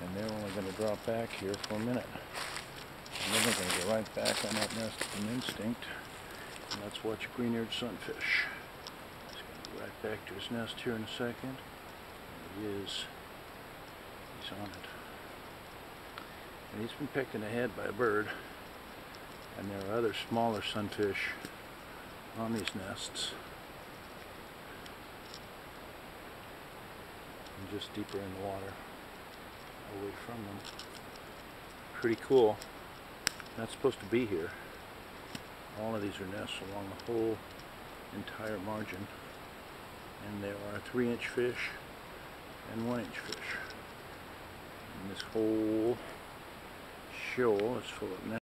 And they're only going to drop back here for a minute. And then they're going to go right back on that nest from instinct. And let's watch green-eared sunfish. He's going to go right back to his nest here in a second. He is. He's on it. And he's been picked in the head by a bird. And there are other smaller sunfish on these nests. And just deeper in the water away from them. Pretty cool. Not supposed to be here. All of these are nests along the whole entire margin. And there are three inch fish and one inch fish. And this whole shoal is full of nests.